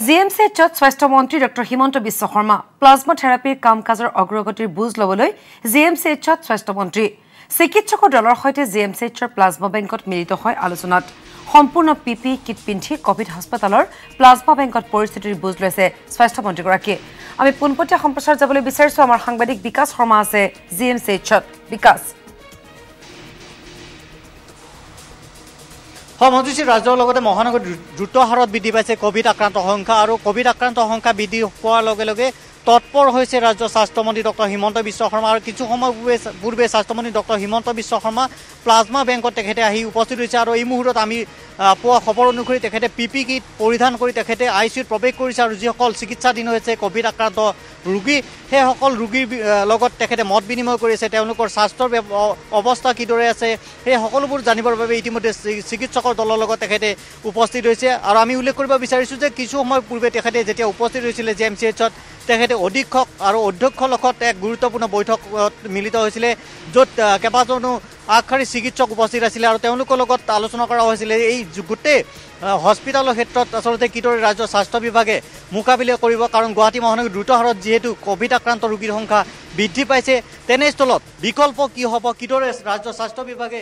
G M C এইচত স্বাস্থ্যমন্ত্ৰী doctor Himanta Biswa Sarma plasma থেৰাপীৰ কাম কাজৰ অগ্ৰগতিৰ বুজ ল'বলৈ জি এম চি এইচত স্বাস্থ্যমন্ত্ৰী চিকিৎসকৰ দলৰ সৈতে জি এম চি এইচৰ প্লাজমা বেংকত মিলিত হয় আলোচনাত। সম্পূৰ্ণ পি পি কিট পিন্ধি কভিড হাস্পতালৰ প্লাজমা বেংকত পৰিস্থিতিৰ বুজ লৈছে স্বাস্থ্যমন্ত্ৰীগৰাকীয়ে আমি পোনপটীয়া সম্প্ৰচাৰ যাবলৈ বিচাৰিছোঁ আমাৰ সাংবাদিক বিকাশ শৰ্মা আছে জি এম চি এইচত বিকাশ। মন্ত্ৰীশ্ৰী ৰাজ্যৰ লগতে মহানগৰীত দ্ৰুত হাৰত বৃদ্ধি পাইছে কভিড আক্ৰান্ত সংখ্যা আৰু কভিড আক্ৰান্ত সংখ্যা বৃদ্ধি পোৱাৰ লগে লগে তৎপৰ হৈছে ৰাজ্যৰ স্বাস্থ্যমন্ত্ৰী ডক্টৰ হিমন্ত বিশ্ব শৰ্মা আৰু কিছু সময় পূৰ্বে পূৰ্বে স্বাস্থ্যমন্ত্ৰী ডক্টৰ হিমন্ত বিশ্ব শৰ্মা প্লাজমা বেংকত তেখেতে আহি উপস্থিত হৈছে আৰু এই মুহূৰ্তত আমি পোৱা খবৰ অনুসৰি তেখেতে পি পি কিট পৰিধান কৰি তেখেতে আই চি ইউত প্ৰৱেশ কৰিছে আৰু যিসকল চিকিৎসাধীন হৈছে কভিড আক্ৰান্ত ৰোগী সেইসকল ৰোগীৰ লগত তেখেতে মত বিনিময় কৰিছে তেওঁলোকৰ স্বাস্থ্যৰ অৱস্থা কিদৰে আছে সেই সকলোবোৰ জানিবৰ বাবে ইতিমধ্যে চিকিৎসকৰ দলৰ লগত তেখেতে উপস্থিত হৈছে। আৰু আমি উল্লেখ কৰিব বিচাৰিছোঁ যে কিছু সময় পূৰ্বে তেখেতে যেতিয়া উপস্থিত হৈছিলে জি এম চি এইচত তেখেতে অধীক্ষক আৰু অধ্যক্ষৰ লগত এক গুৰুত্বপূৰ্ণ বৈঠকত মিলিত হৈছিলে য'ত কেইবাজনো আগশাৰী চিকিৎসক উপস্থিত আছিলে আৰু তেওঁলোকৰ লগত আলোচনা কৰা হৈছিলে। এই গোটেই হস্পিটেলৰ ক্ষেত্ৰত আচলতে কিদৰে ৰাজ্যৰ স্বাস্থ্য বিভাগে মোকাবিলা কৰিব কাৰণ গুৱাহাটী মহানগৰীৰ দ্ৰুত হাৰত যিহেতু কভিড আক্ৰান্ত ৰোগীৰ সংখ্যা বৃদ্ধি পাইছে তেনেস্থলত বিকল্প কি হ'ব কিদৰে ৰাজ্যৰ স্বাস্থ্য বিভাগে